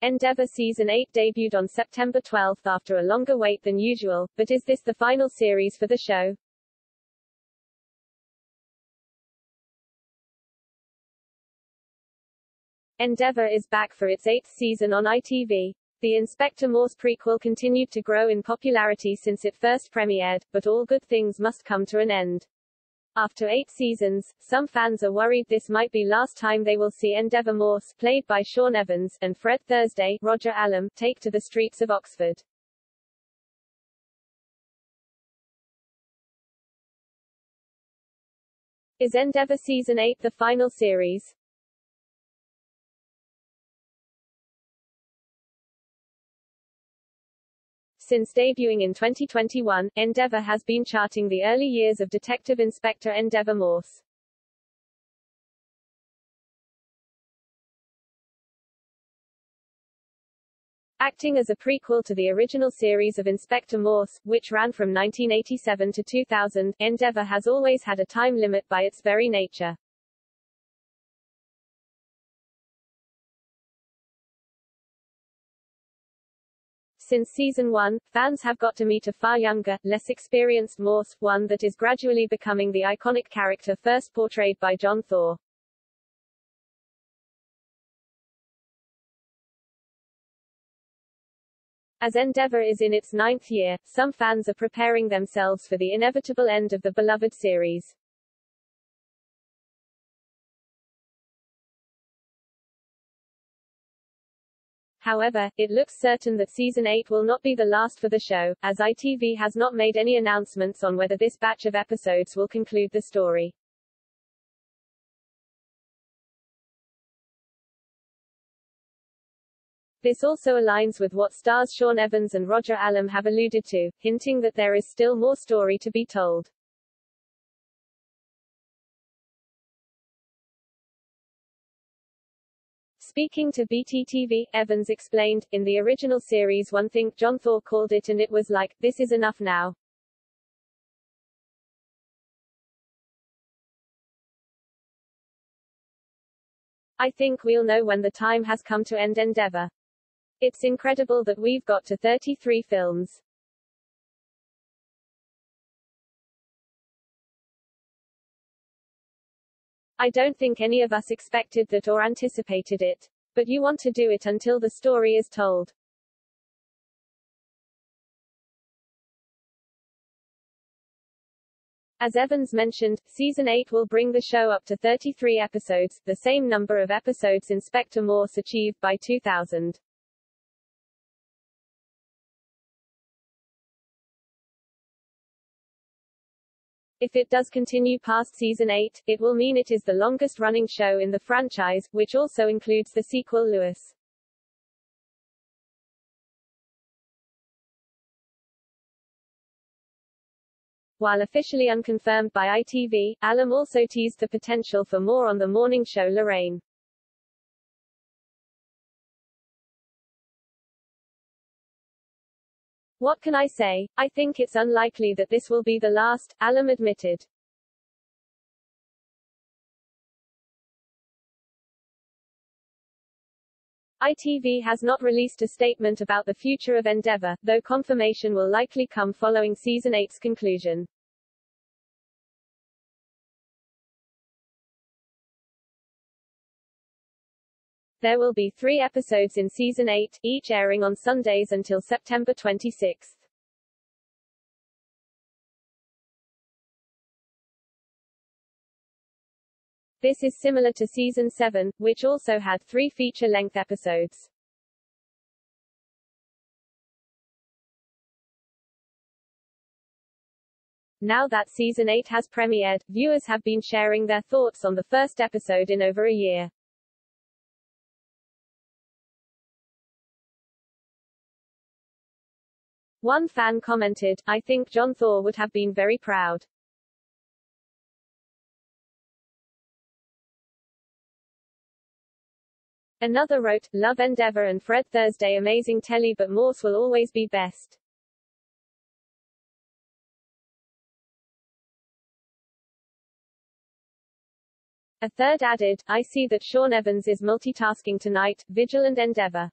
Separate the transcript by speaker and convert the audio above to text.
Speaker 1: Endeavour Season 8 debuted on September 12 after a longer wait than usual, but is this the final series for the show? Endeavour is back for its eighth season on ITV. The Inspector Morse prequel continued to grow in popularity since it first premiered, but all good things must come to an end. After eight seasons, some fans are worried this might be last time they will see Endeavour Morse, played by Shaun Evans, and Fred Thursday, Roger Allam, take to the streets of Oxford. Is Endeavour Season 8 the final series? Since debuting in 2021, Endeavour has been charting the early years of Detective Inspector Endeavour Morse. Acting as a prequel to the original series of Inspector Morse, which ran from 1987 to 2000, Endeavour has always had a time limit by its very nature. Since season 1, fans have got to meet a far younger, less experienced Morse, one that is gradually becoming the iconic character first portrayed by John Thaw. As Endeavour is in its ninth year, some fans are preparing themselves for the inevitable end of the beloved series. However, it looks certain that Season 8 will not be the last for the show, as ITV has not made any announcements on whether this batch of episodes will conclude the story. This also aligns with what stars Shaun Evans and Roger Allam have alluded to, hinting that there is still more story to be told. Speaking to BTTV, Evans explained, in the original series one thing, John Thaw called it and it was like, this is enough now. I think we'll know when the time has come to end Endeavour. It's incredible that we've got to 33 films. I don't think any of us expected that or anticipated it. But you want to do it until the story is told. As Evans mentioned, Season 8 will bring the show up to 33 episodes, the same number of episodes Inspector Morse achieved by 2000. If it does continue past season 8, it will mean it is the longest running show in the franchise, which also includes the sequel Lewis. While officially unconfirmed by ITV, Allam also teased the potential for more on the morning show Lorraine. What can I say? I think it's unlikely that this will be the last, Allam admitted. ITV has not released a statement about the future of Endeavour, though confirmation will likely come following Season 8's conclusion. There will be three episodes in Season 8, each airing on Sundays until September 26. This is similar to Season 7, which also had three feature-length episodes. Now that Season 8 has premiered, viewers have been sharing their thoughts on the first episode in over a year. One fan commented, I think John Thaw would have been very proud. Another wrote, Love Endeavour and Fred Thursday amazing telly but Morse will always be best. A third added, I see that Shaun Evans is multitasking tonight, Vigil and Endeavour.